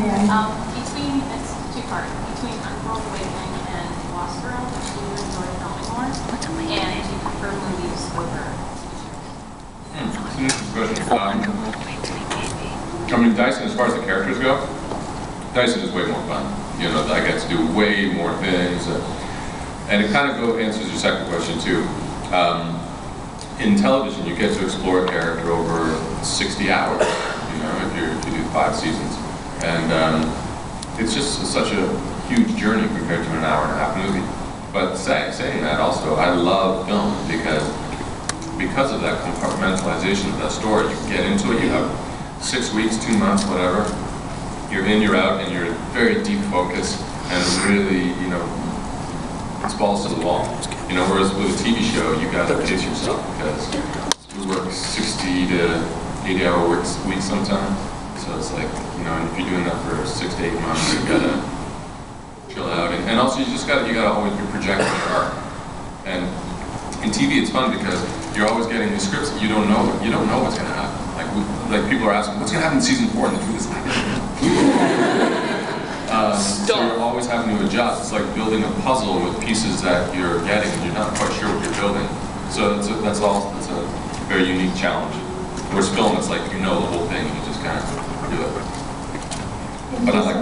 Mary? Um, between, it's two-part, between Underworld Awakening and Lost Girl, do you enjoy filming more? And do you prefer movies over Hmm, It's an. Um, I mean, Dyson, as far as the characters go, Dyson is way more fun. You know, I get to do way more things. uh, And it kind of go, answers your second question too. Um, in television, you get to explore a character over 60 hours, you know, if, you're, if you do five seasons. And um, it's just such a huge journey compared to an hour and a half movie. But say, saying that also, I love film because because of that compartmentalization of that story, you get into it, you have six weeks, two months, whatever, you're in, you're out, and you're very deep focus, and really, you know, it's balls to the wall. You know, whereas with a TV show, you gotta pace yourself, because we work 60 to 80 hour weeks sometimes, so it's like, you know, and if you're doing that for six to eight months, you gotta chill out, and, and also you just gotta, you gotta always be projecting your art. And in TV, it's fun because you're always getting these scripts that you don't know. You don't know what's going to happen. Like, we, like people are asking, what's going to happen in season four? And the truth is, I don't know. uh, so you're always having to adjust. It's like building a puzzle with pieces that you're getting and you're not quite sure what you're building. So that's, a, that's all. It's a very unique challenge. Whereas film, it's like you know the whole thing you just kind of do it. But I like